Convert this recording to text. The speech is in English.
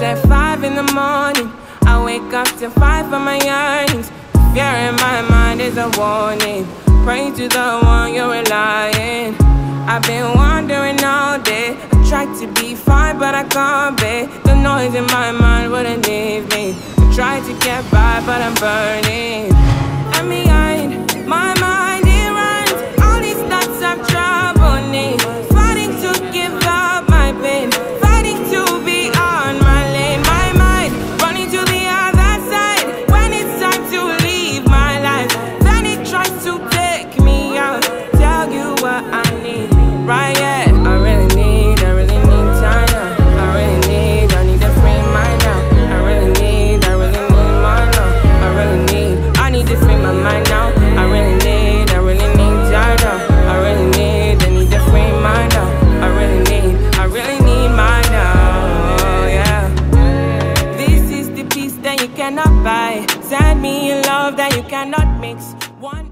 It's at five in the morning. I wake up to five for my yearnings. Fear in my mind is a warning. Pray to the one you're relying. I've been wandering all day. I tried to be fine, but I can't be. The noise in my mind wouldn't leave me. I tried to get by, but I'm burning. That you cannot buy. Send me love that you cannot mix. One